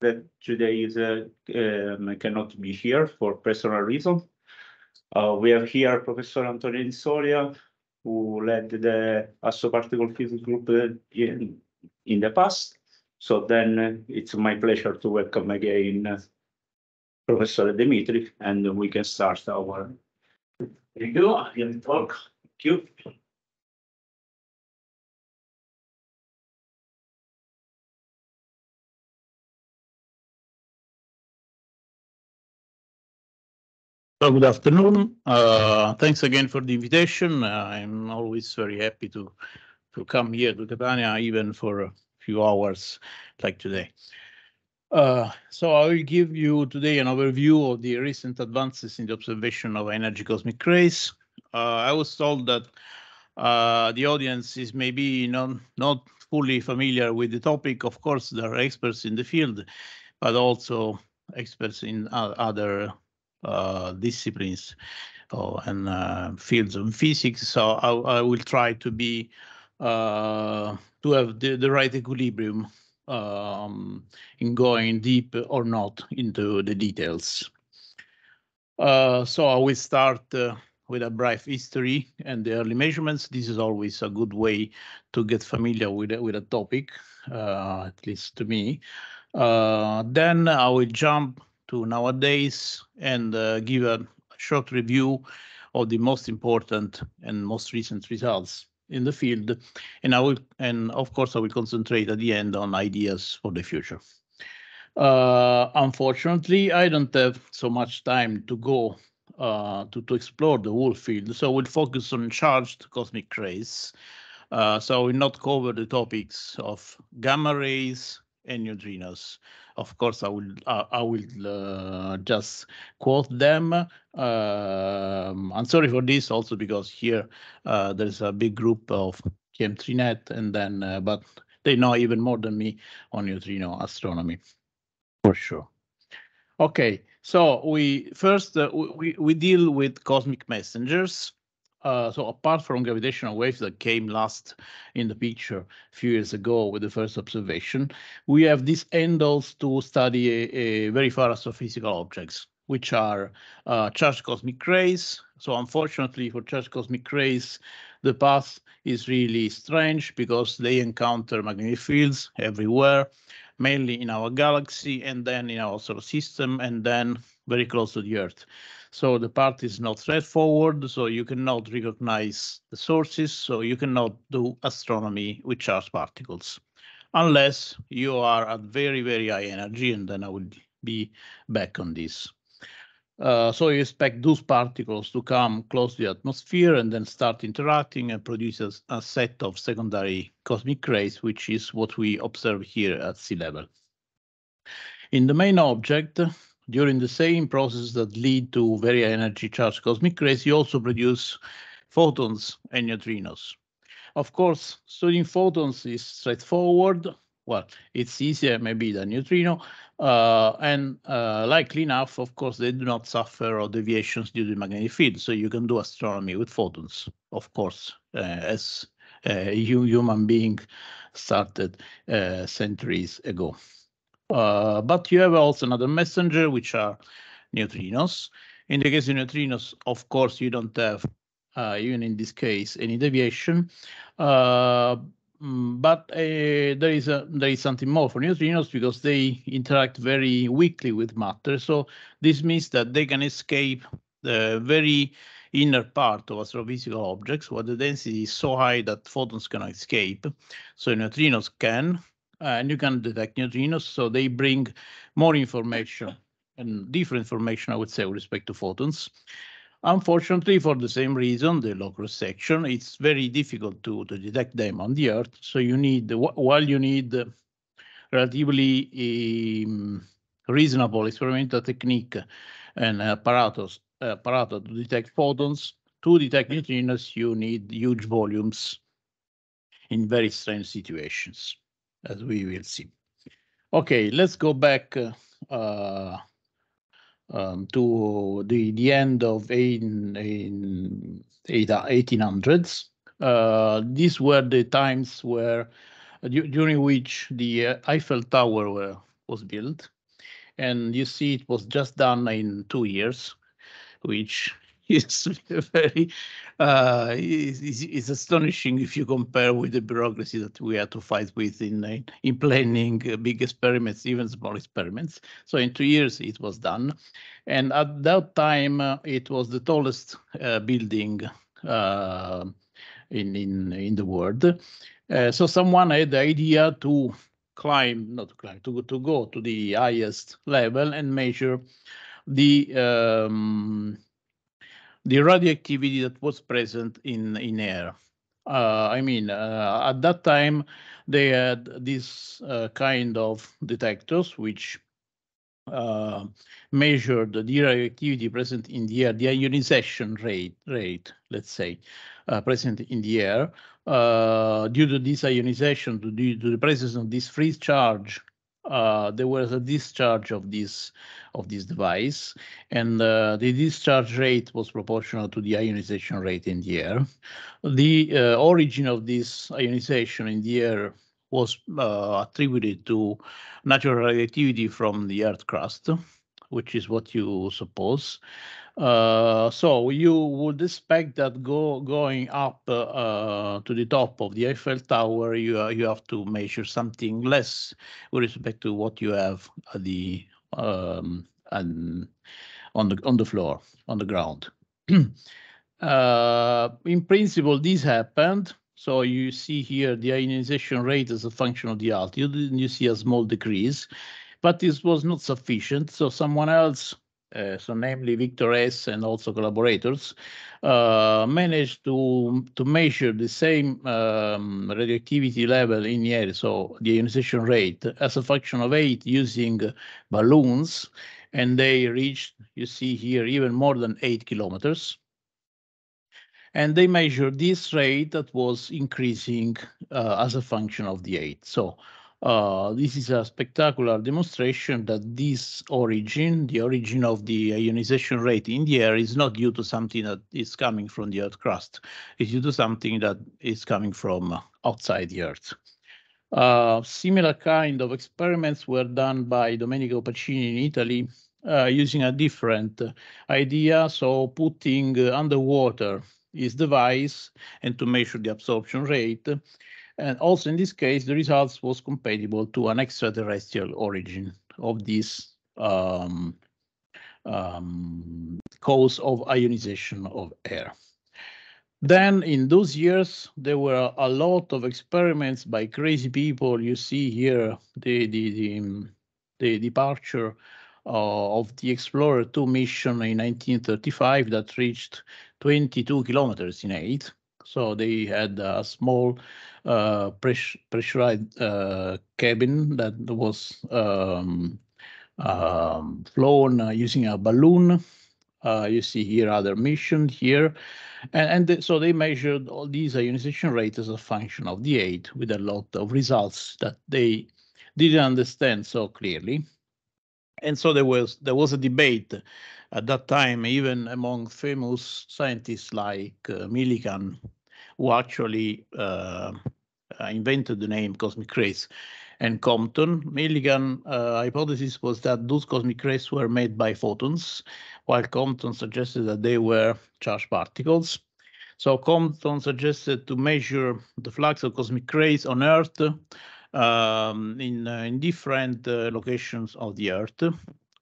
that today is uh, um, cannot be here for personal reason. Uh, we have here Professor Antonio Di Soria, who led the particle physics group in, in the past. So then uh, it's my pleasure to welcome again uh, Professor De Mitri, and we can start our talk. Thank you. So good afternoon. Uh, thanks again for the invitation. Uh, I'm always very happy to to come here to Catania, even for a few hours like today. Uh, so I will give you today an overview of the recent advances in the observation of energy cosmic rays. Uh, I was told that uh, the audience is maybe not, not fully familiar with the topic. Of course, there are experts in the field, but also experts in other uh, disciplines or, and uh, fields of physics. So I, I will try to be uh, to have the, the right equilibrium um, in going deep or not into the details. Uh, so I will start uh, with a brief history and the early measurements. This is always a good way to get familiar with, with a topic, uh, at least to me. then I will jump to nowadays and uh, give a short review of the most important and most recent results in the field. And I will, and of course, I will concentrate at the end on ideas for the future. Uh, unfortunately, I don't have so much time to go uh, to, to explore the whole field, so we'll focus on charged cosmic rays. Uh, so I will not cover the topics of gamma rays and neutrinos. Of course, I will uh, I will uh, just quote them. Um, I'm sorry for this also because here uh, there's a big group of KM3NeT and then uh, but they know even more than me on neutrino astronomy for sure. Okay, so we first uh, we we deal with cosmic messengers. Uh, so apart from gravitational waves that came last in the picture a few years ago with the first observation, we have these handles to study a, a very far astrophysical objects, which are uh, charged cosmic rays. So unfortunately for charged cosmic rays, the path is really strange because they encounter magnetic fields everywhere, mainly in our galaxy and then in our solar system and then very close to the Earth. So the part is not straightforward, so you cannot recognize the sources, so you cannot do astronomy with charged particles, unless you are at very, very high energy, and then I will be back on this. Uh, so you expect those particles to come close to the atmosphere and then start interacting and produce a, a set of secondary cosmic rays, which is what we observe here at sea level. In the main object, during the same process that lead to very energy charged cosmic rays, you also produce photons and neutrinos. Of course, studying photons is straightforward. Well, it's easier maybe than neutrino, uh, and uh, likely enough, of course, they do not suffer or deviations due to magnetic field, so you can do astronomy with photons, of course, uh, as a human being started uh, centuries ago. Uh, but you have also another messenger, which are neutrinos. In the case of neutrinos, of course, you don't have, uh, even in this case, any deviation. Uh, mm, but uh, there is a there is something more for neutrinos because they interact very weakly with matter. So this means that they can escape the very inner part of astrophysical objects where the density is so high that photons cannot escape. So neutrinos can, and you can detect neutrinos, so they bring more information and different information, I would say, with respect to photons. Unfortunately, for the same reason, the low cross section, it's very difficult to, to detect them on the Earth. So you need, while you need relatively um, reasonable experimental technique and apparatus, apparatus to detect photons, to detect neutrinos, you need huge volumes in very strange situations as we will see. Okay, let's go back uh, um, to the, the end of in, in 1800s. Uh, these were the times where during which the uh, Eiffel Tower were, was built. And you see it was just done in two years, which is very uh, is, is astonishing if you compare with the bureaucracy that we had to fight with in in planning big experiments, even small experiments. So in two years it was done, and at that time uh, it was the tallest uh, building uh, in in in the world. Uh, so someone had the idea to climb, not to climb, to, to go to the highest level and measure the um, the radioactivity that was present in in air. Uh, I mean, uh, at that time they had this uh, kind of detectors which uh, measured the radioactivity present in the air, the ionization rate, rate, let's say, uh, present in the air, uh, due to this ionization, due to the presence of this free charge, uh, there was a discharge of this of this device, and uh, the discharge rate was proportional to the ionization rate in the air. The uh, origin of this ionization in the air was uh, attributed to natural radioactivity from the Earth crust, which is what you suppose. Uh, so you would expect that go going up uh, to the top of the Eiffel Tower, you uh, you have to measure something less with respect to what you have at the um, on the on the floor on the ground. Uh, in principle, this happened. So you see here the ionization rate as a function of the altitude, you see a small decrease, but this was not sufficient. So someone else uh, so namely Victor Hess and also collaborators, uh, managed to, to measure the same um, radioactivity level in the air, so the ionization rate, as a function of eight using balloons, and they reached, you see here, even more than eight kilometers. And they measured this rate that was increasing uh, as a function of the eight. So uh, this is a spectacular demonstration that this origin, the origin of the ionization rate in the air is not due to something that is coming from the Earth crust. It's due to something that is coming from outside the Earth. Uh, similar kind of experiments were done by Domenico Pacini in Italy uh, using a different idea. So putting underwater his device and to measure the absorption rate and also in this case, the results was compatible to an extraterrestrial origin of this um, um, cause of ionization of air. Then in those years, there were a lot of experiments by crazy people. You see here the, the, the, the departure uh, of the Explorer 2 mission in 1935 that reached 22 kilometers in height. So they had a small uh, press pressurized uh, cabin that was um, um, flown uh, using a balloon. Uh, you see here other mission here. And, and so they measured all these ionization rates as a function of the eight with a lot of results that they didn't understand so clearly. And so there was there was a debate at that time, even among famous scientists like uh, Millikan, who actually uh, invented the name cosmic rays. And Compton, Millikan uh, hypothesis was that those cosmic rays were made by photons, while Compton suggested that they were charged particles. So Compton suggested to measure the flux of cosmic rays on Earth um, in, uh, in different uh, locations of the Earth.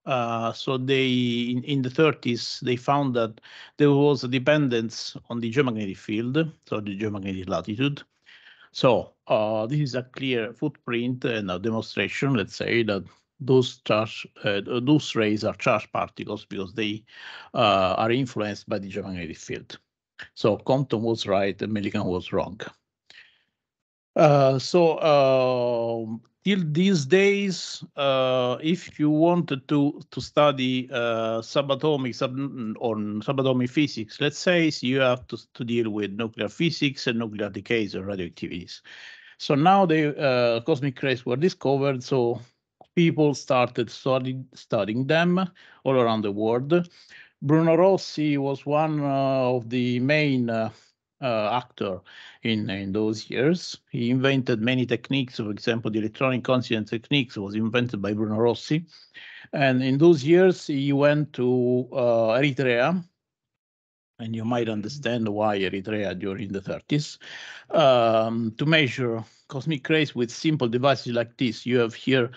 Uh, so they in, in the 30s they found that there was a dependence on the geomagnetic field, so the geomagnetic latitude. So uh, this is a clear footprint and a demonstration. Let's say that those charge uh, those rays are charged particles because they uh, are influenced by the geomagnetic field. So Compton was right and Millikan was wrong. Uh, so uh, till these days, uh, if you wanted to to study uh, subatomic sub on subatomic physics, let's say, so you have to to deal with nuclear physics and nuclear decays and radioactivities. So now the uh, cosmic rays were discovered, so people started studying studying them all around the world. Bruno Rossi was one uh, of the main uh, actor in, in those years. He invented many techniques. For example, the electronic coincidence techniques was invented by Bruno Rossi. And in those years, he went to uh, Eritrea, and you might understand why Eritrea during the 30s, um, to measure cosmic rays with simple devices like this. You have here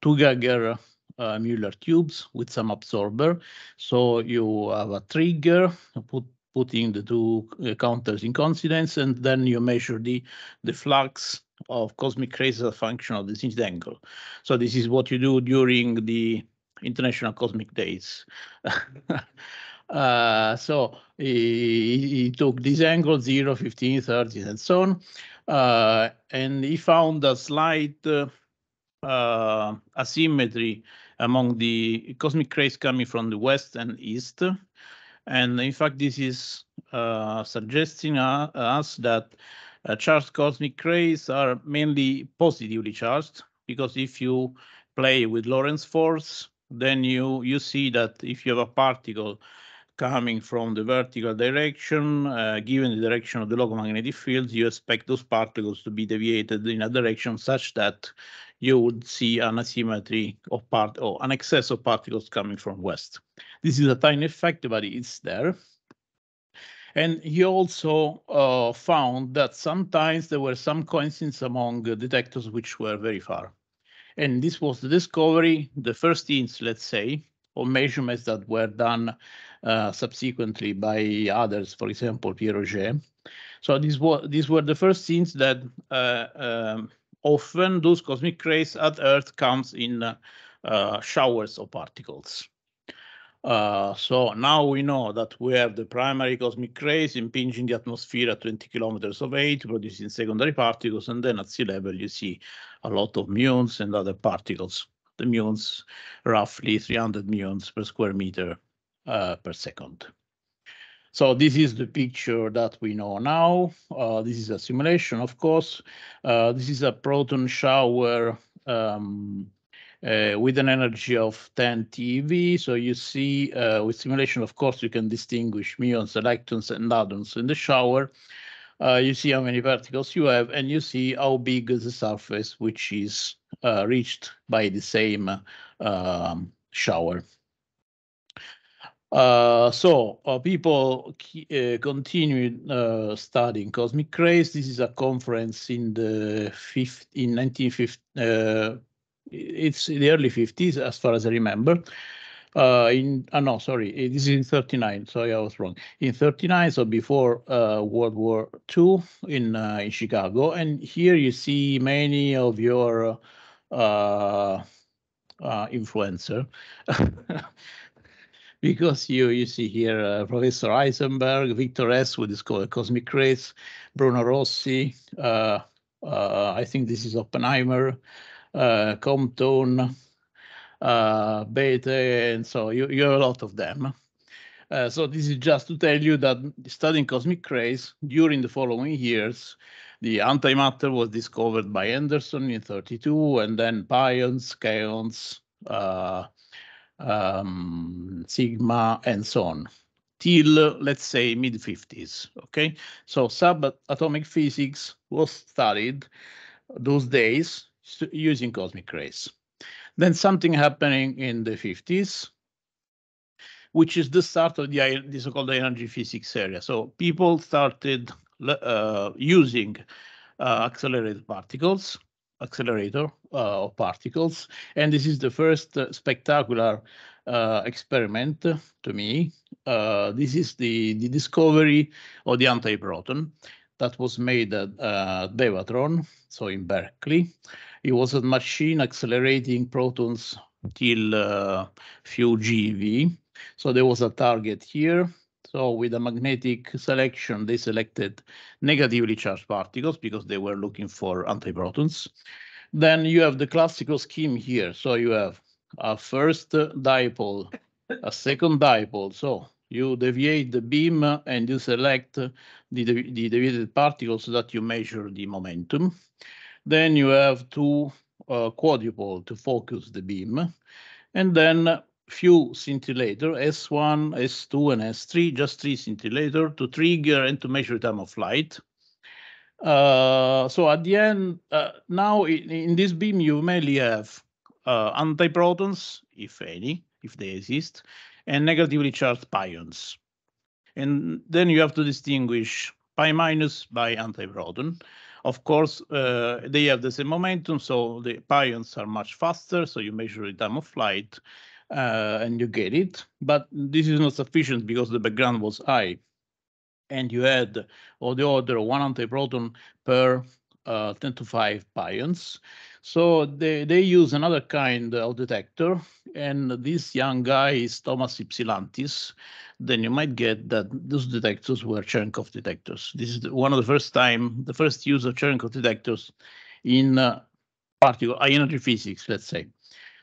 two Geiger uh, Mueller tubes with some absorber. So you have a trigger, put putting the two uh, counters in coincidence, and then you measure the, the flux of cosmic rays as a function of the zenith angle. So this is what you do during the International Cosmic Days. uh, so he, he, took this angle 0, 15, 30, and so on, uh, and he found a slight uh, uh asymmetry among the cosmic rays coming from the west and east. And in fact, this is uh, suggesting uh, us that uh, charged cosmic rays are mainly positively charged, because if you play with Lorentz force, then you, you see that if you have a particle coming from the vertical direction, uh, given the direction of the local magnetic field, you expect those particles to be deviated in a direction such that you would see an asymmetry of part or an excess of particles coming from west. This is a tiny effect, but it's there. And he also uh, found that sometimes there were some coincidences among detectors which were very far. And this was the discovery, the first hints, let's say, or measurements that were done uh, subsequently by others, for example, Pierre Auger. So these were, these were the first things that uh, um, often those cosmic rays at Earth comes in uh, showers of particles. Uh, so now we know that we have the primary cosmic rays impinging the atmosphere at 20 kilometers of height, producing secondary particles, and then at sea level you see a lot of muons and other particles. The muons, roughly 300 muons per square meter uh, per second. So this is the picture that we know now. Uh, this is a simulation, of course. Uh, this is a proton shower um, uh, with an energy of 10 TeV. So you see uh, with simulation, of course, you can distinguish muons, electrons, and hadrons in the shower. Uh, you see how many particles you have, and you see how big is the surface, which is uh, reached by the same um, shower. Uh, so uh, people uh, continued uh, studying cosmic rays. This is a conference in the fifth, in 1950. Uh, it's the early 50s, as far as I remember. Uh, in uh, no, sorry, this is in 39. Sorry, I was wrong. In 39, so before World War II in in Chicago, and here you see many of your influencer. because you you see here uh, Professor Heisenberg, Victor Hess. with his cosmic rays, Bruno Rossi. Uh, uh, I think this is Oppenheimer, uh, Compton, uh, Bethe, and so you you have a lot of them. Uh, so this is just to tell you that studying cosmic rays during the following years, the antimatter was discovered by Anderson in 32, and then pions, kaons, uh, um, sigma, and so on, till let's say mid 50s. Okay, so subatomic physics was studied those days using cosmic rays. Then something happening in the 50s, which is the start of the, the so-called energy physics area. So people started uh, using uh, accelerated particles accelerator uh, of particles. And this is the first uh, spectacular uh, experiment to me. This is the, the discovery of the antiproton that was made at uh, Bevatron, so in Berkeley. It was a machine accelerating protons till uh, few GeV. So there was a target here. So with a magnetic selection, they selected negatively charged particles because they were looking for antiprotons. Then you have the classical scheme here. So you have a first dipole, a second dipole. So you deviate the beam and you select the, the deviated particles so that you measure the momentum. Then you have two uh, quadrupole to focus the beam. And then few scintillator, S1, S2, and S3, just three scintillator to trigger and to measure time of flight. Uh, so at the end, uh, now in, in, this beam, you mainly have uh, antiprotons, if any, if they exist, and negatively charged pions. And then you have to distinguish pi minus by antiproton. Of course, uh, they have the same momentum, so the pions are much faster, so you measure the time of flight uh, and you get it. But this is not sufficient because the background was high and you had all the order one antiproton per uh, 10 to 5 pions. So they, they use another kind of detector, and this young guy is Thomas Ypsilantis. Then you might get that those detectors were Cherenkov detectors. This is one of the first time, the first use of Cherenkov detectors in uh, particle energy physics, let's say.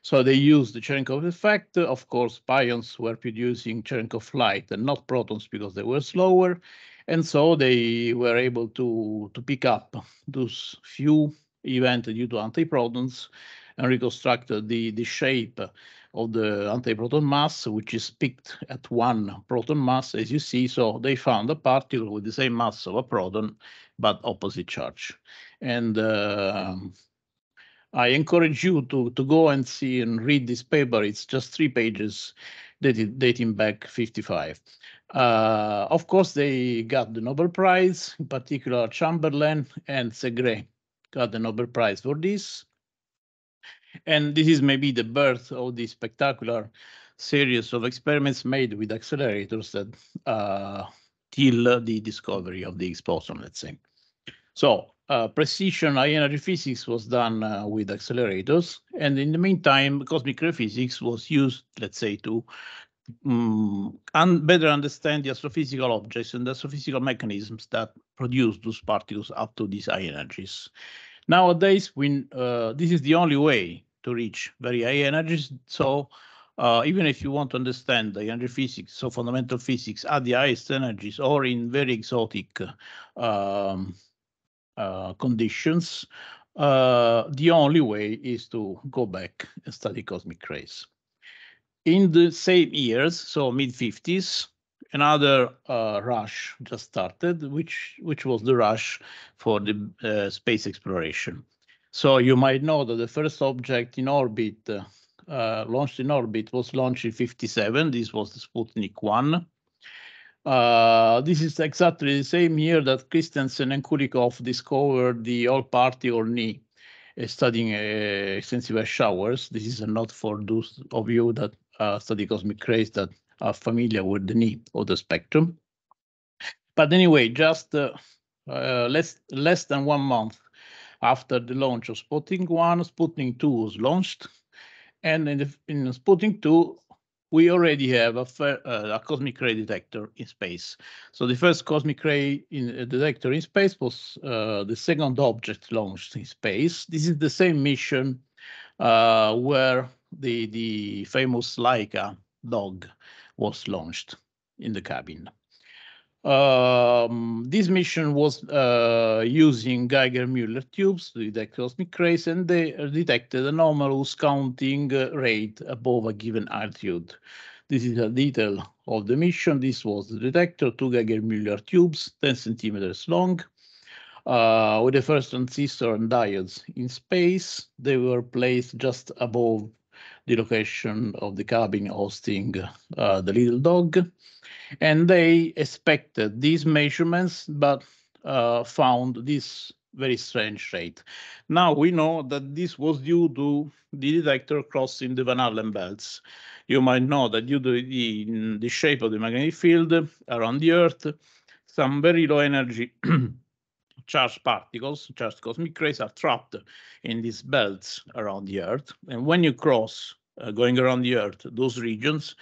So they used the Cherenkov effect. Of course, pions were producing Cherenkov light and not protons because they were slower. And so they were able to, to pick up those few events due to antiprotons and reconstruct the, the shape of the antiproton mass, which is picked at one proton mass, as you see. So they found a particle with the same mass of a proton, but opposite charge. And uh, I encourage you to, to go and see and read this paper. It's just three pages dated, dating back 55. Uh, of course, they got the Nobel Prize, in particular Chamberlain and Segre got the Nobel Prize for this. And this is maybe the birth of the spectacular series of experiments made with accelerators that uh, till the discovery of the boson, let's say. So uh, precision high energy physics was done uh, with accelerators. And in the meantime, cosmic ray physics was used, let's say, to um, un better understand the astrophysical objects and the astrophysical mechanisms that produce those particles up to these high energies. Nowadays, uh, this is the only way to reach very high energies. So uh, even if you want to understand the energy physics, so fundamental physics at the highest energies or in very exotic um, conditions, uh, the only way is to go back and study cosmic rays. In the same years, so mid 50s, another uh, rush just started, which which was the rush for the uh, space exploration. So you might know that the first object in orbit, uh, launched in orbit, was launched in 57. This was the Sputnik 1. Uh, this is exactly the same year that Khristiansen and Kulikov discovered the all particle knee, uh, studying uh, extensive showers. This is a note for those of you that uh, study cosmic rays that are familiar with the knee or the spectrum. But anyway, just uh, uh, less, less than one month after the launch of Sputnik 1, Sputnik 2 was launched. And in, the, in Sputnik 2, we already have a, uh, a, cosmic ray detector in space. So the first cosmic ray in, uh, detector in space was uh, the second object launched in space. This is the same mission uh, where the, the famous Laika dog was launched in the cabin. Um, this mission was uh, using Geiger-Müller tubes to detect cosmic rays, and they detected anomalous counting rate above a given altitude. This is a detail of the mission. This was the detector, two Geiger-Müller tubes, 10 centimeters long, uh, with the first transistor and diodes in space. They were placed just above the location of the cabin hosting uh, the little dog and they expected these measurements, but uh, found this very strange rate. Now we know that this was due to the detector crossing the Van Allen belts. You might know that due to the, the shape of the magnetic field around the Earth, some very low energy charged particles, charged cosmic rays are trapped in these belts around the Earth. And when you cross, uh, going around the Earth, those regions,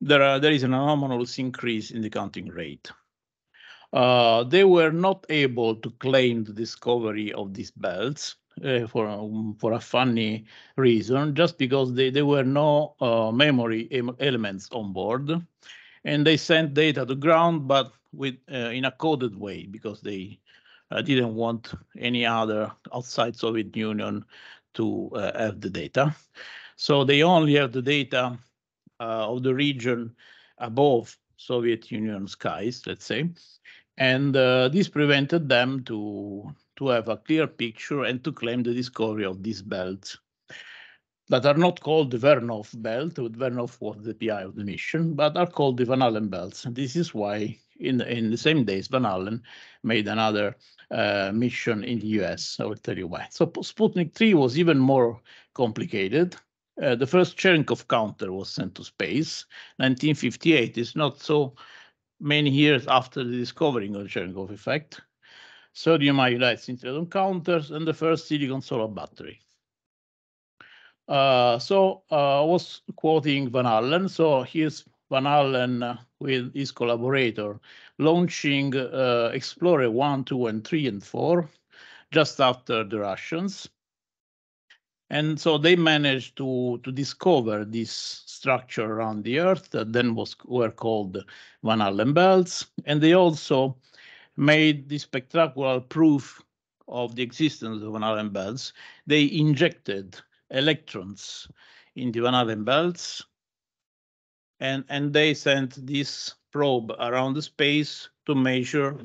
there, are, there is an anomalous increase in the counting rate. Uh, they were not able to claim the discovery of these belts uh, for, um, for a funny reason, just because they, there were no uh, memory elements on board. And they sent data to ground, but with uh, in a coded way, because they uh, didn't want any other outside Soviet Union to uh, have the data. So they only have the data uh, of the region above Soviet Union skies, let's say. And uh, this prevented them to, to have a clear picture and to claim the discovery of these belts that are not called the Vernov belt, Vernov was the PI of the mission, but are called the Van Allen belts. And this is why in, in the same days, Van Allen made another uh, mission in the US. I will tell you why. So Sputnik 3 was even more complicated. Uh, the first Cherenkov counter was sent to space. 1958 is not so many years after the discovering of the Cherenkov effect. Sodium iodide synthradon counters and the first silicon solar battery. Uh, so uh, I was quoting Van Allen. So here's Van Allen uh, with his collaborator launching uh, Explorer 1, 2, and 3, and 4 just after the Russians. And so they managed to, to discover this structure around the Earth that then was were called Van Allen belts. And they also made the spectacular proof of the existence of Van Allen belts. They injected electrons in the Van Allen belts and, and they sent this probe around the space to measure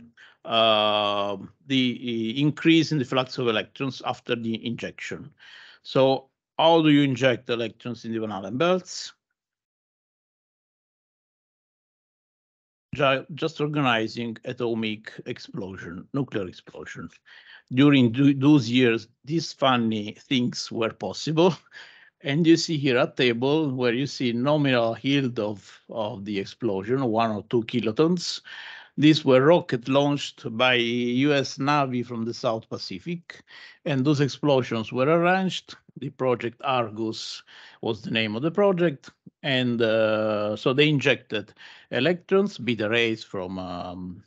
uh, the increase in the flux of electrons after the injection. So how do you inject electrons in the Van Allen belts? Just organizing atomic explosion, nuclear explosion. During those years, these funny things were possible. And you see here a table where you see nominal yield of, of the explosion, one or two kilotons. These were rocket launched by US Navy from the South Pacific, and those explosions were arranged. The project Argus was the name of the project, and uh, so they injected electrons, beta rays from um,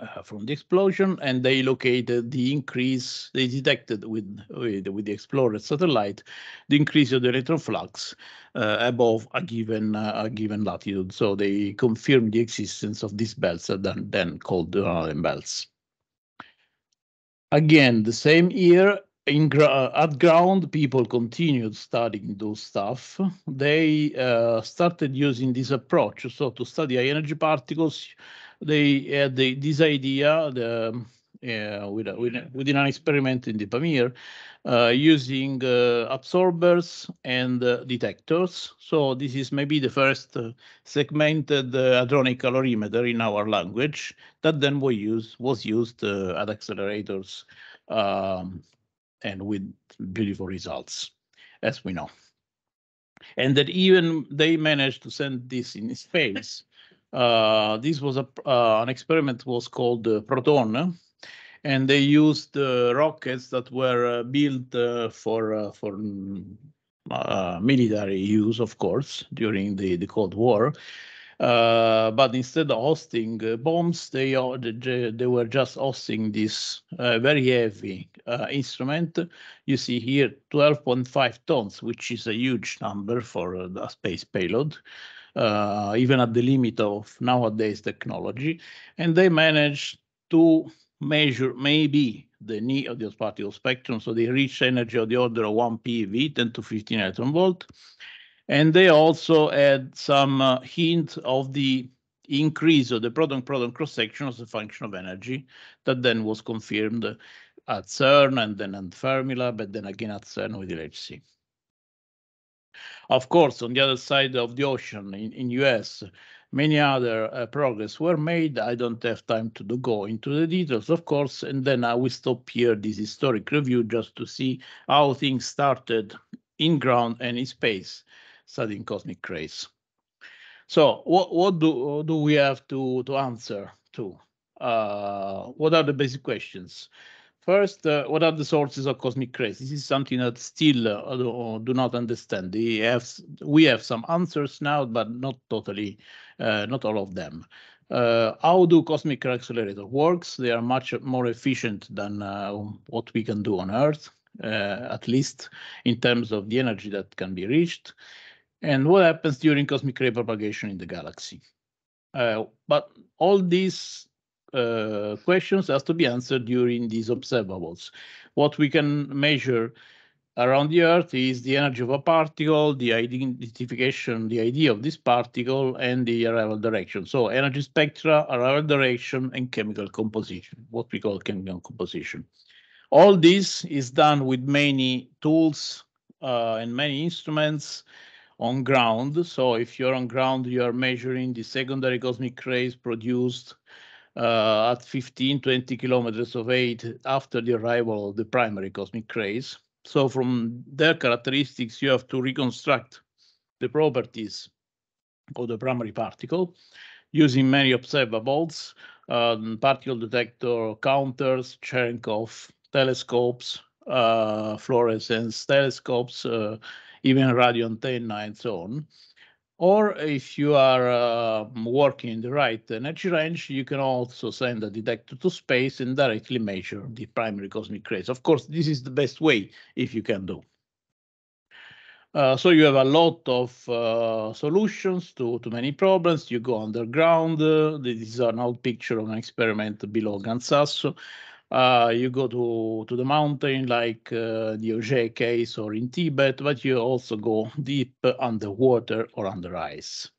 uh, from the explosion, and they located the increase, they detected with, with, with the Explorer satellite, the increase of the electron flux uh, above a given, uh, a given latitude. So they confirmed the existence of these belts that then, then called the Allen belts. Again, the same year, in uh, at ground, people continued studying those stuff. They uh, started using this approach. So to study high energy particles, they had the, this idea the, uh, with, with, within an experiment in the Pamir uh, using uh, absorbers and uh, detectors. So this is maybe the first uh, segmented uh, hadronic calorimeter in our language that then was used, was used at accelerators um, and with beautiful results, as we know. And that even they managed to send this in space this was a uh, an experiment was called uh, Proton, and they used rockets that were built for for uh, military use, of course, during the, the Cold War. Uh, but instead of hosting uh, bombs, they, they were just hosting this very heavy instrument. You see here 12.5 tons, which is a huge number for a space payload uh, even at the limit of nowadays technology. And they managed to measure maybe the knee of the particle spectrum. So they reach energy of the order of 1 PeV, 10 to 15 electron volt. And they also had some uh, hint of the increase of the proton-proton cross-section as a function of energy that then was confirmed at CERN and then at Fermilab, but then again at CERN with LHC. Of course, on the other side of the ocean in, in US, many other uh, progress were made. I don't have time to go into the details, of course, and then I will stop here this historic review just to see how things started in ground and in space, studying cosmic rays. So what, what do, do we have to, to answer to? Uh, what are the basic questions? First, uh, what are the sources of cosmic rays? This is something that still uh, do, do, not understand. We have, we have some answers now, but not totally, uh, not all of them. Uh, how do cosmic ray accelerator works? They are much more efficient than uh, what we can do on Earth, uh, at least in terms of the energy that can be reached. And what happens during cosmic ray propagation in the galaxy? but all these uh, questions has to be answered during these observables. What we can measure around the Earth is the energy of a particle, the identification, the idea of this particle, and the arrival direction. So energy spectra, arrival direction, and chemical composition, what we call chemical composition. All this is done with many tools uh, and many instruments on ground. So if you're on ground, you are measuring the secondary cosmic rays produced uh, at 15, 20 kilometers of height after the arrival of the primary cosmic rays. So from their characteristics, you have to reconstruct the properties of the primary particle using many observables, um, particle detector counters, Cherenkov telescopes, uh, fluorescence telescopes, uh, even radio antenna and so on. Or if you are uh, working in the right energy range, you can also send a detector to space and directly measure the primary cosmic rays. Of course, this is the best way if you can do. Uh, so you have a lot of uh, solutions to, to many problems. You go underground. Uh, this is an old picture of an experiment below Gran Sasso uh, you go to, to the mountain like uh, the Auger case or in Tibet, but you also go deep underwater or under ice.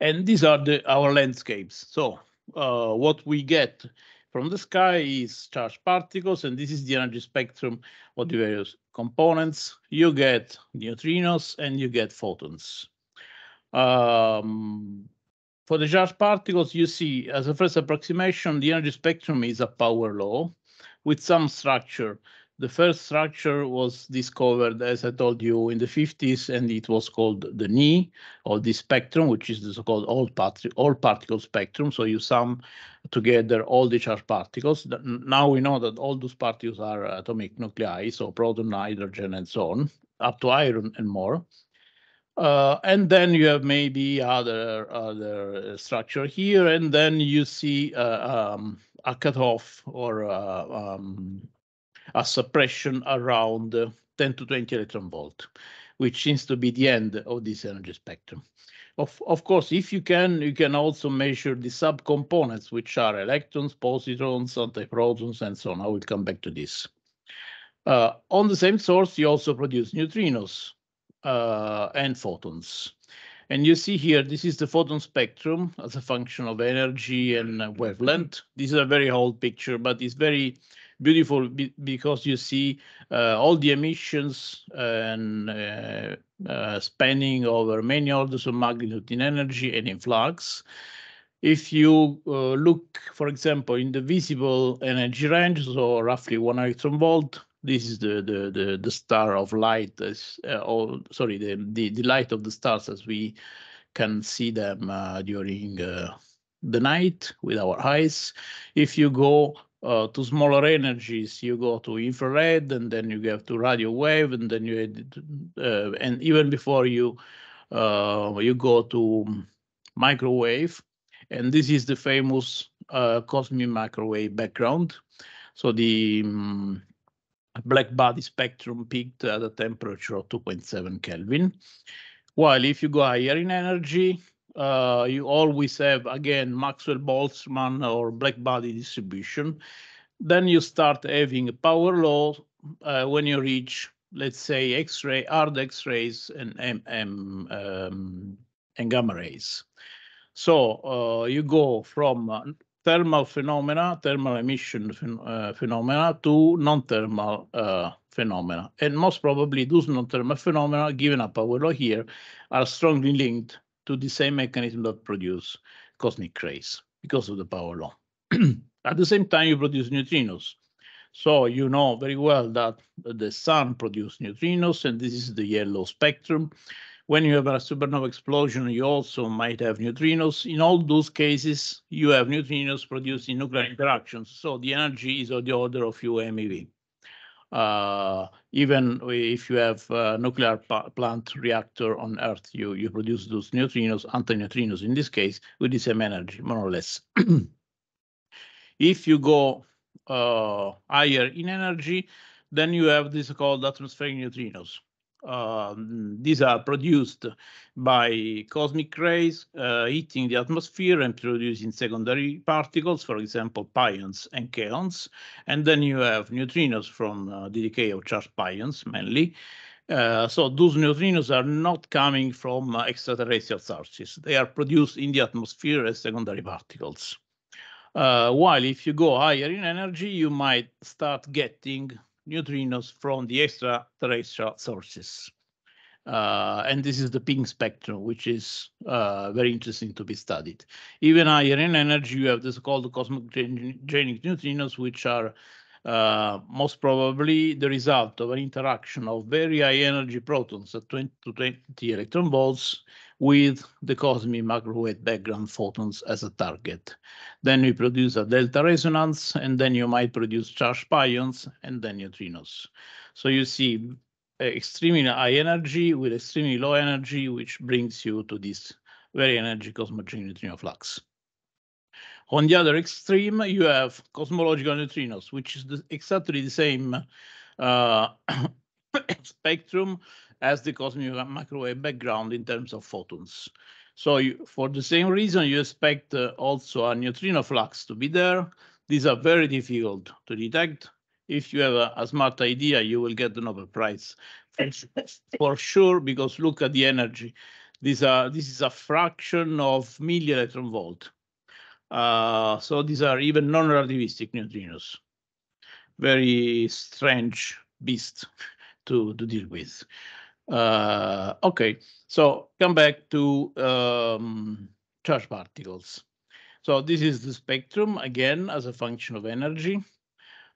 And these are the our landscapes. So uh, what we get from the sky is charged particles, and this is the energy spectrum of the various components. You get neutrinos and you get photons. Um, for the charged particles, you see, as a first approximation, the energy spectrum is a power law with some structure. The first structure was discovered, as I told you, in the 50s, and it was called the knee or the spectrum, which is the so-called all, all particle spectrum. So you sum together all the charged particles. Now we know that all those particles are atomic nuclei, so proton, hydrogen, and so on, up to iron and more. Uh, and then you have maybe other other structure here, and then you see uh, um, a cutoff or uh, um, a suppression around 10 to 20 electron volt, which seems to be the end of this energy spectrum. Of, of course, if you can, you can also measure the subcomponents, which are electrons, positrons, antiprotons, and so on. I will come back to this. Uh, on the same source, you also produce neutrinos, uh, and photons. And you see here, this is the photon spectrum as a function of energy and wavelength. This is a very old picture, but it's very beautiful be because you see uh, all the emissions and uh, uh, spanning over many orders of magnitude in energy and in flux. If you uh, look, for example, in the visible energy range, so roughly one electron volt, this is the the the, the star of light as uh, or sorry the, the the light of the stars as we can see them uh, during uh, the night with our eyes. If you go uh, to smaller energies you go to infrared and then you go to radio wave and then you uh, and even before you uh, you go to microwave and this is the famous cosmic microwave background. So the um, black body spectrum peaked at a temperature of 2.7 Kelvin. While if you go higher in energy, uh, you always have, again, Maxwell-Boltzmann or black body distribution. Then you start having a power law uh, when you reach, let's say, X-ray, hard X-rays and, M, M, um, and gamma rays. So uh, you go from uh, thermal phenomena, thermal emission uh, phenomena to non-thermal uh, phenomena. And most probably those non-thermal phenomena, given a power law here, are strongly linked to the same mechanism that produce cosmic rays because of the power law. At the same time, you produce neutrinos. So you know very well that the sun produces neutrinos, and this is the yellow spectrum. When you have a supernova explosion, you also might have neutrinos. In all those cases, you have neutrinos produced in nuclear interactions. So the energy is of the order of few MeV. Uh, even if you have a nuclear plant reactor on Earth, you, you produce those neutrinos, antineutrinos in this case, with the same energy, more or less. if you go uh, higher in energy, then you have this called atmospheric neutrinos. Um, these are produced by cosmic rays uh, hitting the atmosphere and producing secondary particles, for example, pions and kaons. And then you have neutrinos from uh, the decay of charged pions mainly. Uh, so those neutrinos are not coming from uh, extraterrestrial sources. They are produced in the atmosphere as secondary particles. Uh, while if you go higher in energy, you might start getting neutrinos from the extraterrestrial sources. Uh, and this is the pink spectrum, which is uh, very interesting to be studied. Even higher in energy, you have this called cosmogenic neutrinos, which are uh, most probably the result of an interaction of very high energy protons at 20 to 20 electron volts with the cosmic microwave background photons as a target. Then we produce a delta resonance, and then you might produce charged pions and then neutrinos. So you see extremely high energy with extremely low energy, which brings you to this very energy cosmogenic neutrino flux. On the other extreme, you have cosmological neutrinos, which is the, exactly the same uh, spectrum as the cosmic microwave background in terms of photons. So you, for the same reason, you expect uh, also a neutrino flux to be there. These are very difficult to detect. If you have a, a smart idea, you will get the Nobel Prize for sure, because look at the energy. These are, this is a fraction of milli electron volt. Uh, so these are even non-relativistic neutrinos. Very strange beast to, to deal with. Uh, okay, so come back to um, charge particles. So this is the spectrum, again, as a function of energy.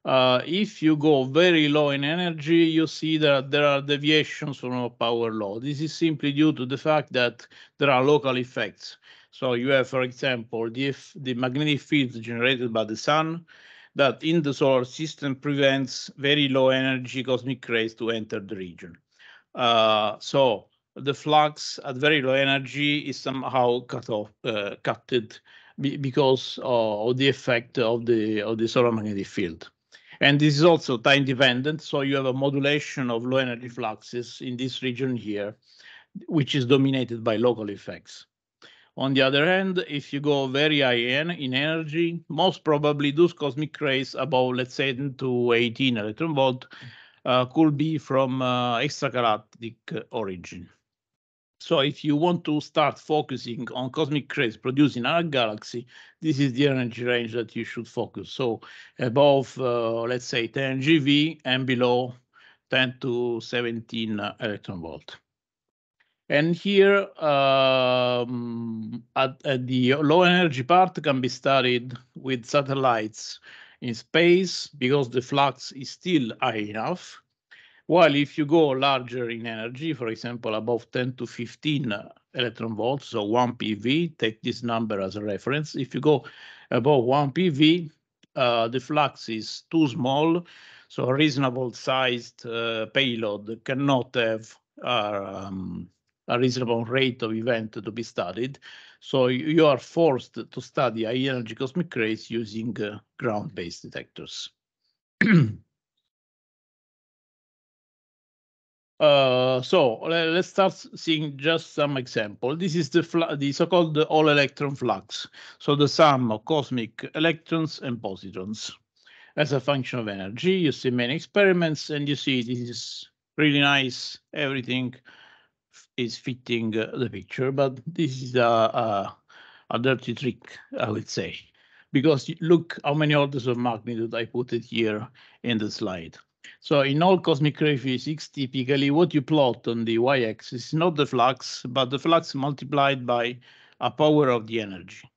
Uh, if you go very low in energy, you see that there are deviations from a power law. This is simply due to the fact that there are local effects. So you have, for example, the, the magnetic field generated by the sun that in the solar system prevents very low energy cosmic rays to enter the region. Uh, so the flux at very low energy is somehow cut off, uh, cutted because of the effect of the of the solar magnetic field. And this is also time dependent, so you have a modulation of low energy fluxes in this region here, which is dominated by local effects. On the other hand, if you go very high in, in energy, most probably those cosmic rays above, let's say, 10 to 18 electron volt could be from uh, extragalactic origin. So if you want to start focusing on cosmic rays produced in our galaxy, this is the energy range that you should focus. So above, uh, let's say, 10 GeV and below 10 to 17 electron volt. And here, um, at, at, the low energy part can be studied with satellites in space because the flux is still high enough. While if you go larger in energy, for example, above 10 to 15 electron volts, so 1 PV, take this number as a reference. If you go above 1 PV, uh, the flux is too small, so a reasonable sized uh, payload cannot have uh, um, a reasonable rate of event to be studied. So you are forced to study high energy cosmic rays using uh, ground-based detectors. uh, so let's start seeing just some example. This is the, the so-called all electron flux. So the sum of cosmic electrons and positrons as a function of energy. You see many experiments and you see this is really nice, everything is fitting the picture, but this is a, a, a, dirty trick, I would say, because look how many orders of magnitude I put it here in the slide. So in all cosmic ray physics, typically what you plot on the y-axis is not the flux, but the flux multiplied by a power of the energy.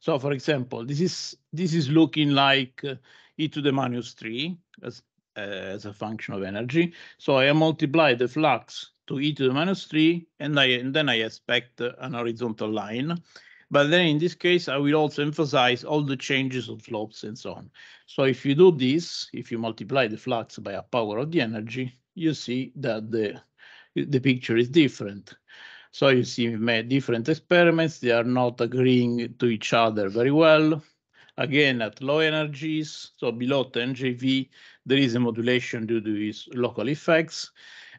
So for example, this is this is looking like uh, e to the minus 3 as, uh, as a function of energy. So I multiply the flux to e to the minus 3, and, I, and then I expect an horizontal line. But then in this case, I will also emphasize all the changes of slopes and so on. So if you do this, if you multiply the flux by a power of the energy, you see that the, the picture is different. So you see different experiments. They are not agreeing to each other very well. Again, at low energies, so below 10 GeV, there is a modulation due to these local effects.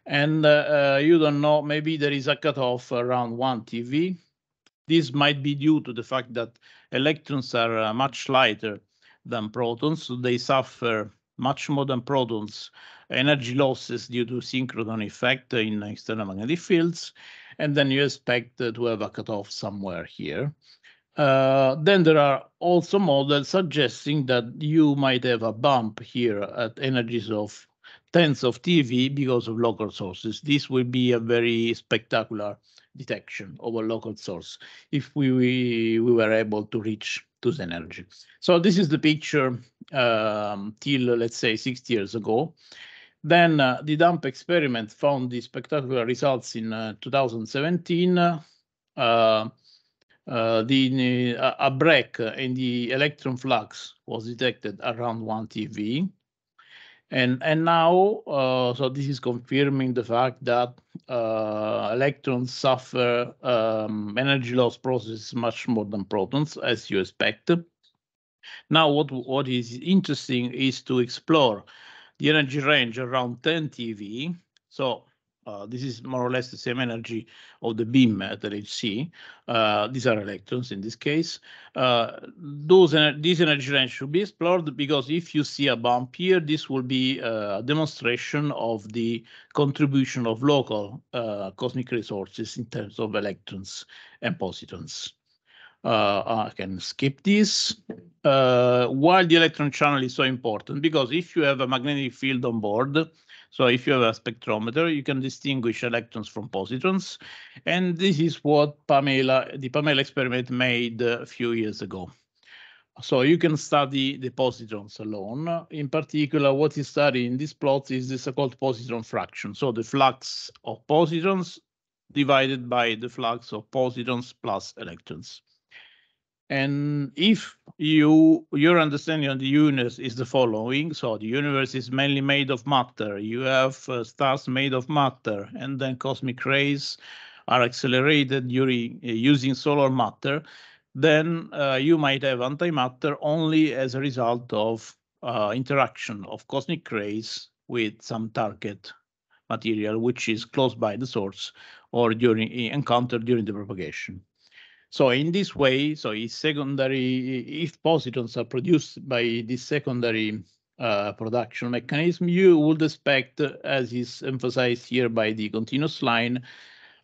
And uh, uh, you don't know, maybe there is a cutoff around 1 TeV. This might be due to the fact that electrons are uh, much lighter than protons, so they suffer much more than protons energy losses due to synchrotron effect in external magnetic fields, and then you expect to have a cutoff somewhere here. Uh, then there are also models suggesting that you might have a bump here at energies of tens of TeV because of local sources. This will be a very spectacular detection of a local source if we, we, we were able to reach those energy. So this is the picture um, till, let's say, 60 years ago. Then uh, the DAMPE experiment found these spectacular results in uh, 2017. Uh, uh, the, uh, a break in the electron flux was detected around 1 TeV. And, and now, uh, so this is confirming the fact that uh, electrons suffer um, energy loss processes much more than protons, as you expect. Now, what, what is interesting is to explore the energy range around 10 TeV. So uh, this is more or less the same energy of the beam at LHC. Uh, these are electrons in this case. Uh, those this energy range should be explored because if you see a bump here, this will be uh, a demonstration of the contribution of local uh, cosmic resources in terms of electrons and positrons. I can skip this. why the electron channel is so important? Because if you have a magnetic field on board, so if you have a spectrometer, you can distinguish electrons from positrons. And this is what Pamela, the Pamela experiment made a few years ago. So you can study the positrons alone. In particular, what is studied in this plot is the so-called positron fraction. So the flux of positrons divided by the flux of positrons plus electrons. And if you your understanding of the universe is the following, so the universe is mainly made of matter. You have uh, stars made of matter, and then cosmic rays are accelerated during uh, using solar matter. Then uh, you might have antimatter only as a result of uh, interaction of cosmic rays with some target material, which is close by the source or during encountered during the propagation. So in this way, so if secondary, if positrons are produced by this secondary uh, production mechanism, you would expect, as is emphasized here by the continuous line,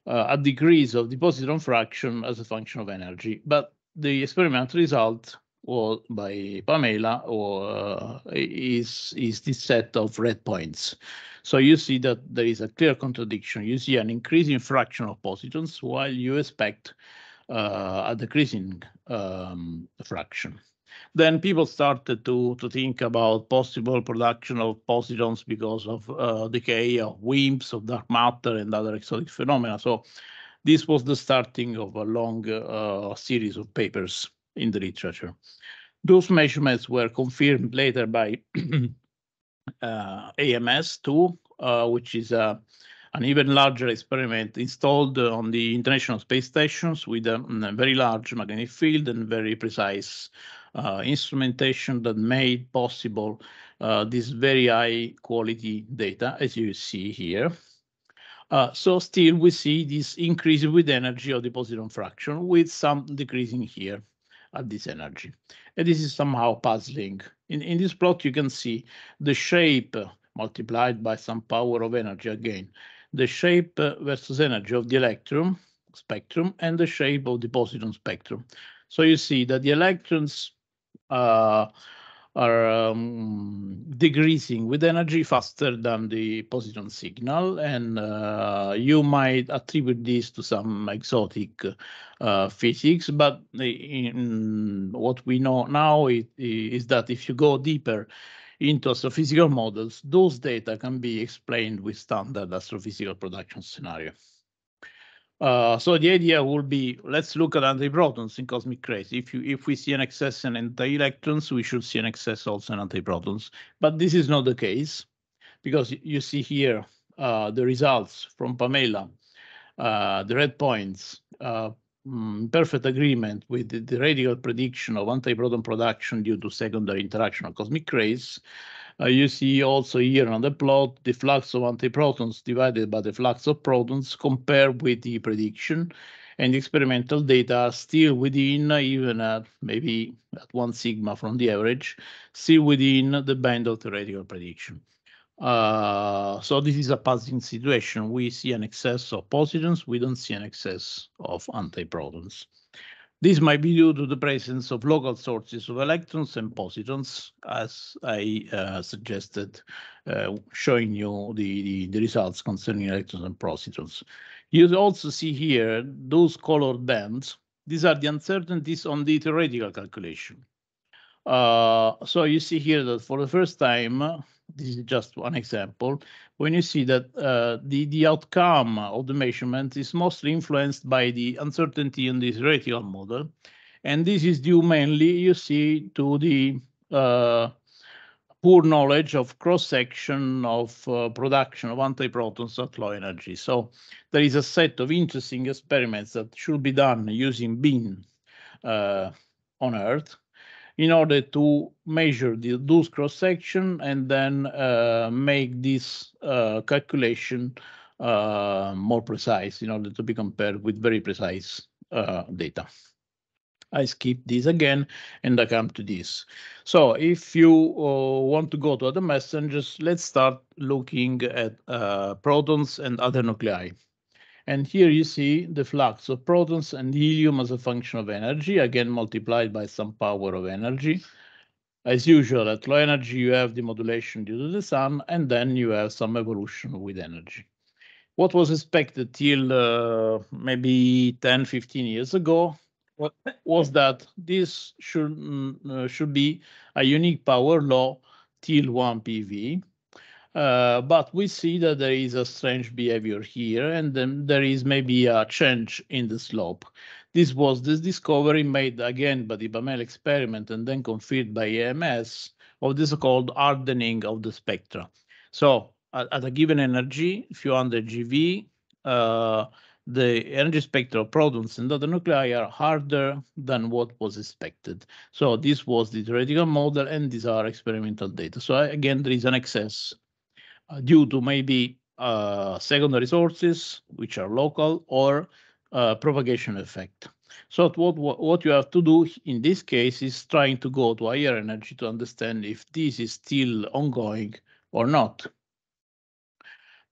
uh, a decrease of the positron fraction as a function of energy. But the experimental result was by Pamela or uh, is is this set of red points. So you see that there is a clear contradiction. You see an increasing fraction of positrons while you expect a decreasing um, fraction. Then people started to, to think about possible production of positrons because of uh, decay of WIMPs, of dark matter, and other exotic phenomena. So this was the starting of a long uh, series of papers in the literature. Those measurements were confirmed later by uh, AMS2, uh, which is a an even larger experiment installed on the International Space Stations with a, a very large magnetic field and very precise uh, instrumentation that made possible uh, this very high quality data, as you see here. Uh, so still we see this increase with energy of the positron fraction with some decreasing here at this energy. And this is somehow puzzling. In, in this plot, you can see the shape multiplied by some power of energy again the shape versus energy of the electron spectrum and the shape of the positron spectrum. So you see that the electrons uh, are um, decreasing with energy faster than the positron signal, and uh, you might attribute this to some exotic uh, physics. But in what we know now is, is that if you go deeper into astrophysical models, those data can be explained with standard astrophysical production scenario. Uh, so the idea will be, let's look at antiprotons in cosmic rays. If you if we see an excess in anti-electrons, we should see an excess also in antiprotons. But this is not the case, because you see here uh, the results from Pamela, uh, the red points uh, um, perfect agreement with the theoretical prediction of antiproton production due to secondary interaction of cosmic rays. Uh, you see also here on the plot the flux of antiprotons divided by the flux of protons compared with the prediction and the experimental data are still within, even at maybe at one sigma from the average, still within the band of theoretical prediction. Uh, so this is a passing situation. We see an excess of positons. We don't see an excess of antiprotons. This might be due to the presence of local sources of electrons and positons, as I uh, suggested, uh, showing you the, the, the, results concerning electrons and positons. You also see here those colored bands. These are the uncertainties on the theoretical calculation. Uh, so you see here that for the first time, this is just one example, when you see that uh, the, the outcome of the measurement is mostly influenced by the uncertainty in this theoretical model. And this is due mainly, you see, to the uh, poor knowledge of cross-section of uh, production of antiprotons at low energy. So there is a set of interesting experiments that should be done using beam uh, on Earth in order to measure the, those cross section and then uh, make this uh, calculation uh, more precise in order to be compared with very precise data. I skip this again and I come to this. So if you uh, want to go to other messengers, let's start looking at uh, protons and other nuclei. And here you see the flux of protons and helium as a function of energy, again multiplied by some power of energy. As usual, at low energy, you have the modulation due to the sun, and then you have some evolution with energy. What was expected till uh, maybe 10, 15 years ago was that this should, uh, should be a unique power law till 1 PV, uh, but we see that there is a strange behavior here, and then there is maybe a change in the slope. This was this discovery made again by the Pamela experiment and then confirmed by AMS of the so-called hardening of the spectra. So at, at, a given energy, if you under GV, uh, the energy spectra of protons and other nuclei are harder than what was expected. So this was the theoretical model, and these are experimental data. So again, there is an excess due to maybe uh, secondary sources, which are local, or uh, propagation effect. So what, what you have to do in this case is trying to go to higher energy to understand if this is still ongoing or not.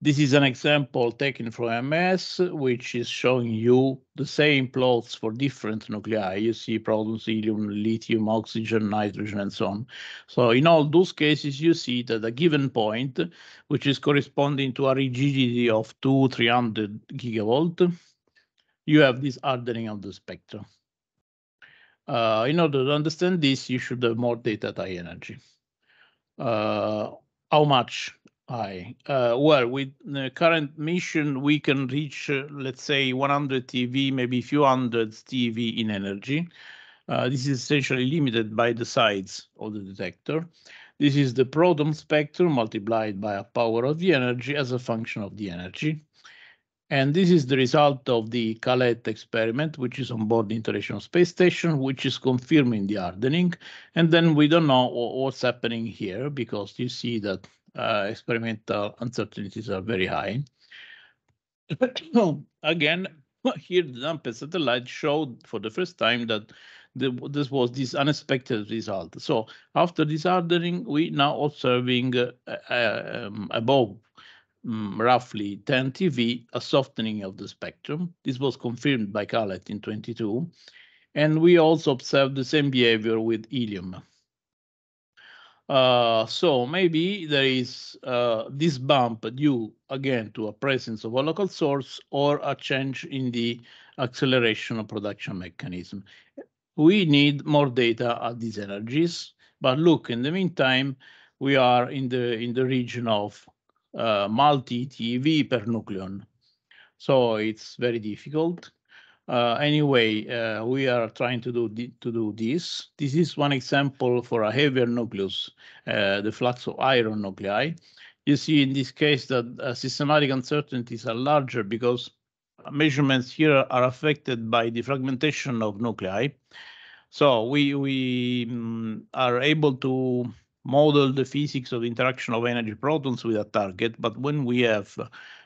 This is an example taken from AMS, which is showing you the same plots for different nuclei. You see protons, helium, lithium, oxygen, nitrogen, and so on. So in all those cases, you see that a given point, which is corresponding to a rigidity of 2, 300 gigavolt, you have this hardening of the spectrum. Uh, in order to understand this, you should have more data at high energy. Uh, how much Hi. Uh, well, with the current mission, we can reach, uh, let's say, 100 TV, maybe a few hundred TV in energy. Uh, this is essentially limited by the size of the detector. This is the proton spectrum multiplied by a power of the energy as a function of the energy. And this is the result of the CALET experiment, which is on board the International Space Station, which is confirming the hardening. And then we don't know what's happening here because you see that uh, experimental uncertainties are very high. Again, here the DAMPE satellite showed for the first time that the, this was this unexpected result. So after this hardening, we now observing uh, uh, um, above um, roughly 10 TeV, a softening of the spectrum. This was confirmed by CALET in 22. And we also observed the same behavior with helium. Uh, so maybe there is uh, this bump due again to a presence of a local source or a change in the acceleration of production mechanism. We need more data at these energies, but look, in the meantime, we are in the in the region of uh, multi TeV per nucleon. So it's very difficult. Uh, anyway, uh, we are trying to do to do this. This is one example for a heavier nucleus, uh, the flux of iron nuclei. You see in this case that uh, systematic uncertainties are larger because measurements here are affected by the fragmentation of nuclei. So we, we um, are able to model the physics of interaction of energy protons with a target, but when we have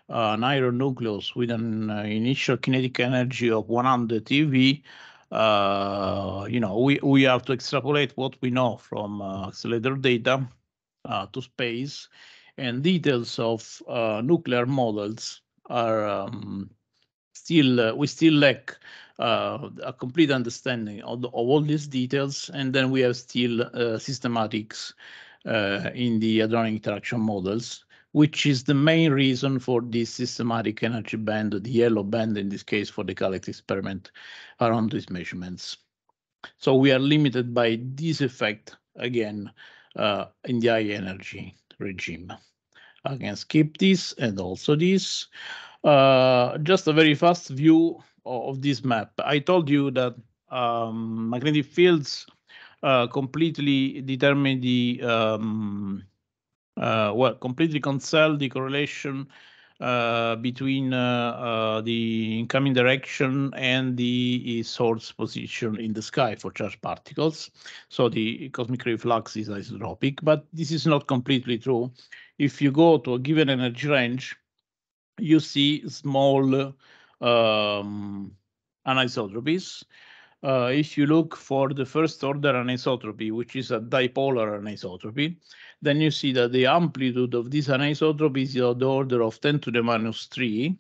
an iron nucleus with an uh, initial kinetic energy of 100 TeV, uh, you know, we, we have to extrapolate what we know from uh, accelerator data uh, to space, and details of uh, nuclear models are um, still uh, we still lack a complete understanding of, the, of, all these details, and then we have still systematics in the hadronic interaction models, which is the main reason for this systematic energy band, the yellow band in this case for the CALET experiment around these measurements. So we are limited by this effect again uh, in the high energy regime. I can skip this and also this. Uh, just a very fast view of this map. I told you that um, magnetic fields uh, completely determine the um, well, completely cancel the correlation uh, between uh, uh, the incoming direction and the source position in the sky for charged particles. So the cosmic ray flux is isotropic, but this is not completely true. If you go to a given energy range, you see small um, anisotropies. Uh, if you look for the first order anisotropy, which is a dipolar anisotropy, then you see that the amplitude of this anisotropy is of the order of 10 to the minus 3.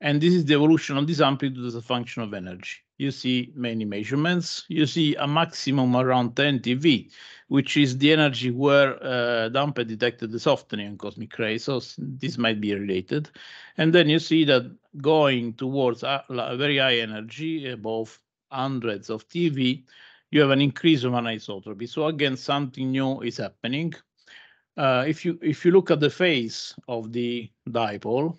And this is the evolution of this amplitude as a function of energy. You see many measurements. You see a maximum around 10 TV, which is the energy where uh, Dampe detected the softening in cosmic rays. So this might be related. And then you see that going towards a, a very high energy, above hundreds of TeV, you have an increase of anisotropy. So again, something new is happening. Uh, if you if you look at the face of the dipole,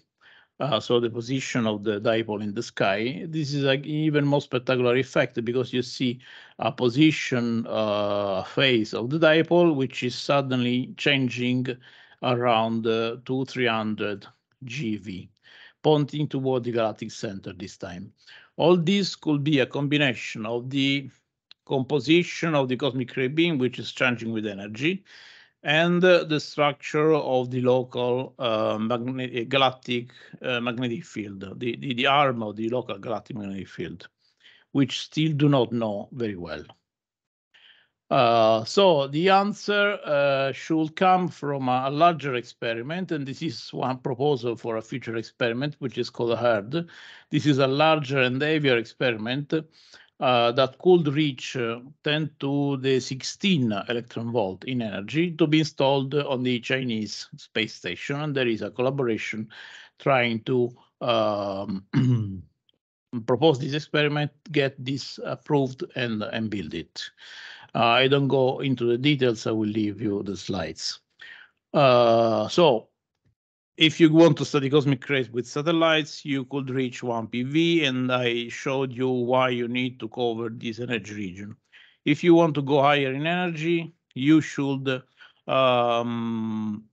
uh, so the position of the dipole in the sky, this is an even more spectacular effect because you see a position uh, phase of the dipole, which is suddenly changing around uh, 2 300 GeV, pointing toward the galactic center this time. All this could be a combination of the composition of the cosmic ray beam, which is changing with energy, and uh, the structure of the local uh, magnetic, galactic uh, magnetic field, the, the, the, arm of the local galactic magnetic field, which still do not know very well. Uh, so the answer uh, should come from a, a, larger experiment, and this is one proposal for a future experiment, which is called HERD. This is a larger and heavier experiment uh, that could reach uh, 10 to the 16 electron volt in energy to be installed on the Chinese space station. And there is a collaboration trying to um, propose this experiment, get this approved and, and build it. Uh, I don't go into the details. I will leave you the slides. Uh, so if you want to study cosmic rays with satellites, you could reach 1 PeV, and I showed you why you need to cover this energy region. If you want to go higher in energy, you should um,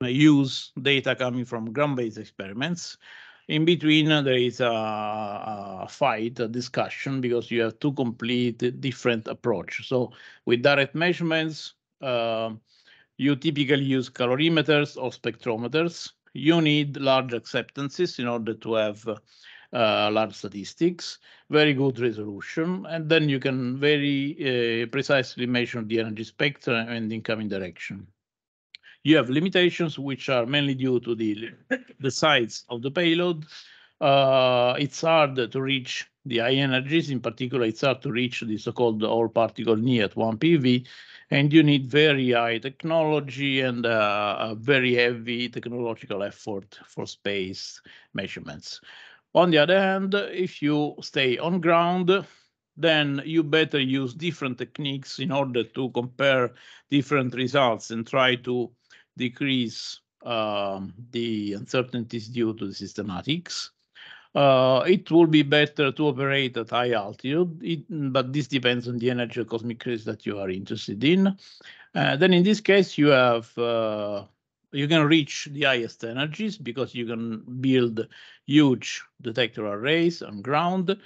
use data coming from ground-based experiments. In between, uh, there is a, a, fight, a discussion, because you have two complete different approach. So with direct measurements, uh, you typically use calorimeters or spectrometers. You need large acceptances in order to have uh, large statistics, very good resolution, and then you can very uh, precisely measure the energy spectrum and incoming direction. You have limitations which are mainly due to the, the size of the payload. Uh, it's hard to reach the high energies. In particular, it's hard to reach the so-called all particle near at 1 PeV, and you need very high technology and uh, a very heavy technological effort for space measurements. On the other hand, if you stay on ground, then you better use different techniques in order to compare different results and try to decrease um, the uncertainties due to the systematics. Uh, it will be better to operate at high altitude, it, but this depends on the energy of cosmic rays that you are interested in. Uh, then in this case, you have uh, you can reach the highest energies because you can build huge detector arrays on ground.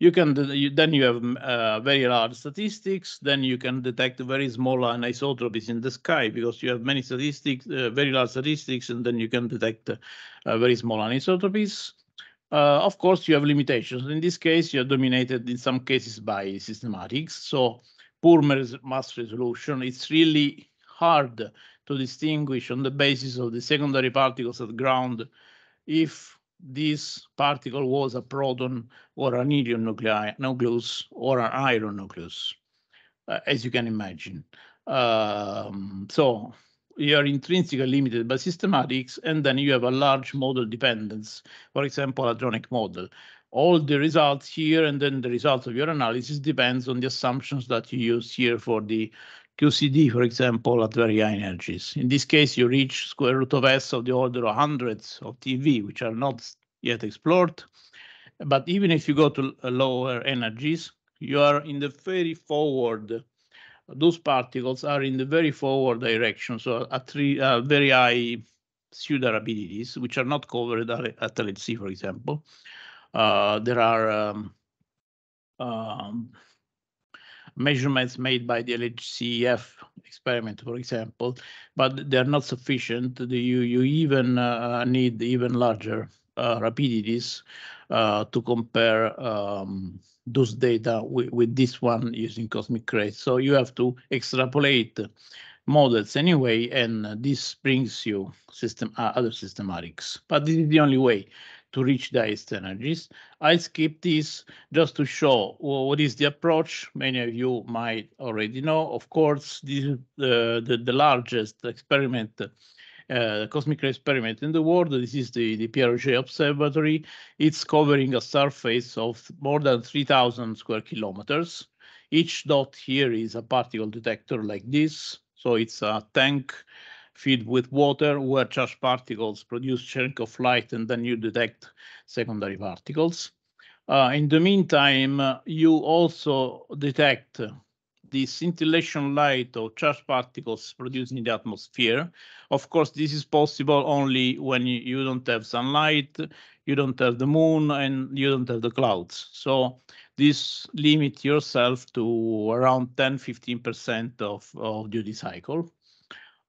You can then you have uh, very large statistics. Then you can detect very small anisotropies in the sky because you have many statistics, uh, very large statistics, and then you can detect uh, very small anisotropies. Uh, of course, you have limitations. In this case, you're dominated in some cases by systematics. So poor mass resolution. It's really hard to distinguish on the basis of the secondary particles at ground if this particle was a proton or an helium nuclei, nucleus or an iron nucleus, uh, as you can imagine. Um, so you are intrinsically limited by systematics, and then you have a large model dependence, for example, hadronic model. All the results here and then the results of your analysis depends on the assumptions that you use here for the QCD, for example, at very high energies. In this case, you reach square root of S of the order of hundreds of TeV, which are not yet explored. But even if you go to lower energies, you are in the very forward, those particles are in the very forward direction, so at three, uh, very high pseudo rapidities, which are not covered at LHC, for example. Uh, there are um, um, measurements made by the LHCF experiment, for example, but they're not sufficient. You, you even uh, need even larger uh, rapidities to compare um, those data with, with, this one using cosmic rays. So you have to extrapolate models anyway, and this brings you system uh, other systematics. But this is the only way to reach the highest energies. I skip this just to show what is the approach. Many of you might already know. Of course, this is the, the, the largest experiment, uh, cosmic experiment in the world. This is the, the Pierre Auger Observatory. It's covering a surface of more than 3,000 square kilometers. Each dot here is a particle detector like this. So it's a tank filled with water where charged particles produce Cherenkov light and then you detect secondary particles. Uh, in the meantime, uh, you also detect the scintillation light of charged particles produced in the atmosphere. Of course, this is possible only when you, don't have sunlight, you don't have the moon, and you don't have the clouds. So this limit yourself to around 10-15% of, of duty cycle.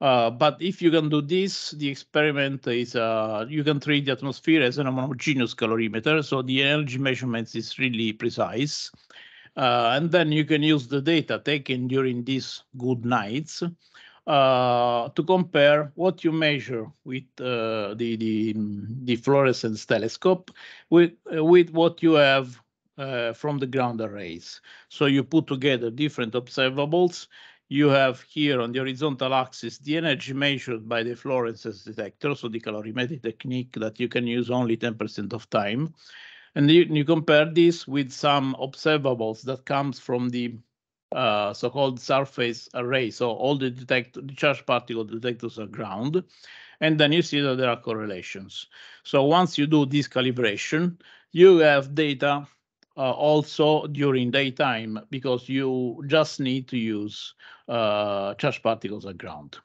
Uh, but if you can do this, the experiment is uh, you can treat the atmosphere as an homogeneous calorimeter, so the energy measurements is really precise. Uh, and then you can use the data taken during these good nights uh, to compare what you measure with uh, the, the, the fluorescence telescope with, with what you have uh, from the ground arrays. So you put together different observables you have here on the horizontal axis the energy measured by the fluorescence detector, so the calorimetric technique that you can use only 10% of time. And you, you, compare this with some observables that comes from the uh, so-called surface array. So all the detect the charge particle detectors are ground. And then you see that there are correlations. So once you do this calibration, you have data uh, also during daytime because you just need to use uh, charged particles at ground.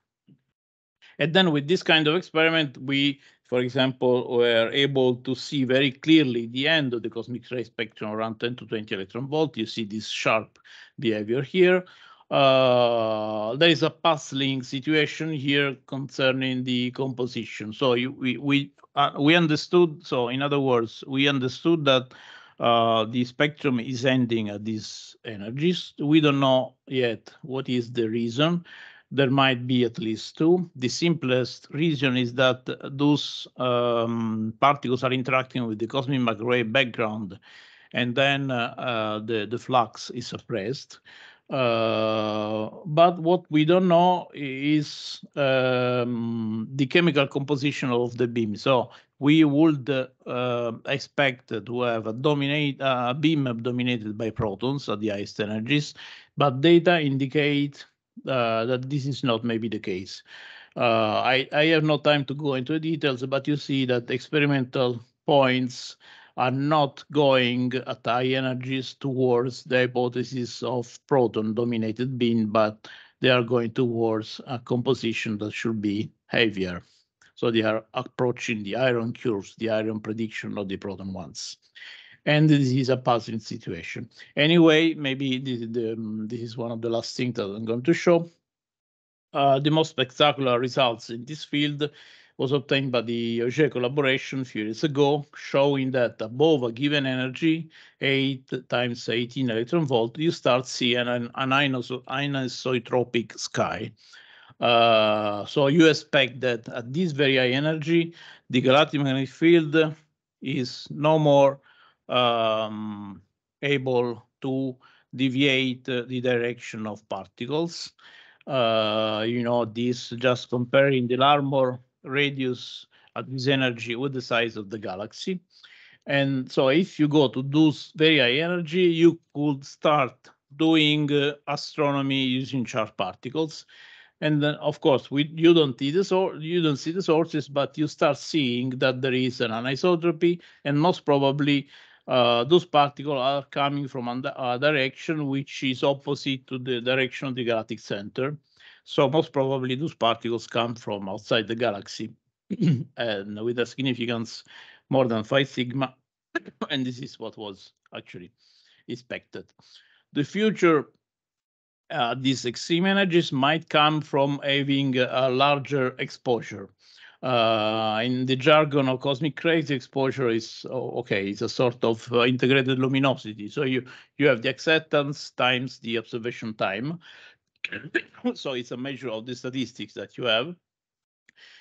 And then with this kind of experiment, we, for example, we were able to see very clearly the end of the cosmic ray spectrum around 10 to 20 electron volt. You see this sharp behavior here. Uh, there is a puzzling situation here concerning the composition. So you, we we uh, we understood. So in other words, we understood that uh, the spectrum is ending at these energies. We don't know yet what is the reason. There might be at least two. The simplest reason is that those um, particles are interacting with the cosmic microwave background, and then uh, uh, the, the flux is suppressed. Uh, but what we don't know is um, the chemical composition of the beam. So we would uh, expect to have a dominate a beam dominated by protons at the highest energies, but data indicate that this is not maybe the case. Uh, I, I have no time to go into details, but you see that experimental points are not going at high energies towards the hypothesis of proton-dominated beam, but they are going towards a composition that should be heavier. So they are approaching the iron curves, the iron prediction, not the proton ones. And this is a puzzling situation. Anyway, maybe this, the, this is one of the last things that I'm going to show. Uh, the most spectacular results in this field was obtained by the Auger collaboration a few years ago, showing that above a given energy, 8 times 18 electron volt, you start seeing an, an anisotropic sky. Uh, so you expect that at this very high energy, the galactic magnetic field is no more um, able to deviate the direction of particles. Uh, you know, this just comparing the Larmor radius at this energy with the size of the galaxy. And so if you go to those very high energy, you could start doing uh, astronomy using charged particles. And then, of course, we, you don't see the source, you don't see the sources, but you start seeing that there is an anisotropy, and most probably uh, those particles are coming from a direction which is opposite to the direction of the galactic center. So most probably those particles come from outside the galaxy and with a significance more than 5 sigma. and this is what was actually expected. The future, uh, these extreme energies might come from having a larger exposure. Uh, in the jargon of cosmic rays, exposure is oh, okay. It's a sort of uh, integrated luminosity. So you you have the acceptance times the observation time, so it's a measure of the statistics that you have.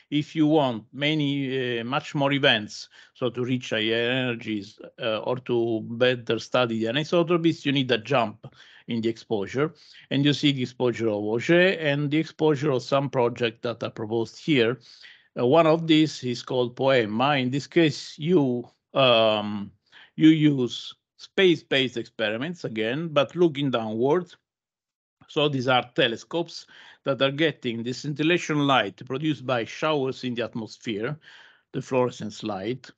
If you want many, uh, much more events, so to reach higher energies uh, or to better study the anisotropies, you need a jump in the exposure. And you see the exposure of Auger and the exposure of some projects that are proposed here. Uh, one of these is called POEMMA. In this case, you um, you use space-based experiments again, but looking downward so these are telescopes that are getting this scintillation light produced by showers in the atmosphere, the fluorescence light,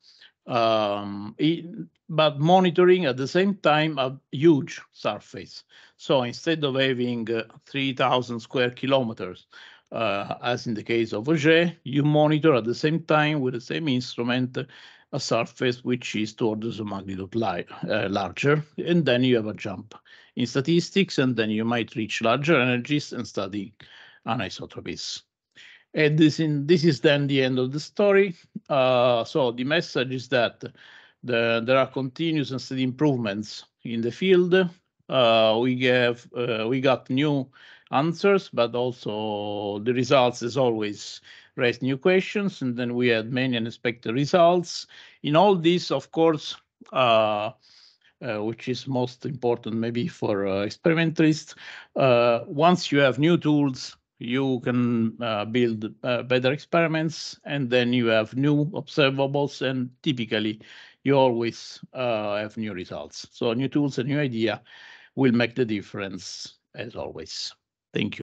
um, but monitoring at the same time a huge surface. So instead of having uh, 3,000 square kilometers, uh, as in the case of Auger, you monitor at the same time with the same instrument a surface which is two orders of magnitude uh, larger, and then you have a jump in statistics, and then you might reach larger energies and study anisotropies. And this, in, this is then the end of the story. Uh, so the message is that the, there are continuous and steady improvements in the field. Uh, we have uh, we got new answers, but also the results, as always, raise new questions. And then we had many unexpected results. In all this, of course, uh, uh, which is most important maybe for uh, experimentalists. Uh, once you have new tools, you can uh, build uh, better experiments, and then you have new observables, and typically you always have new results. So new tools and new idea will make the difference as always. Thank you.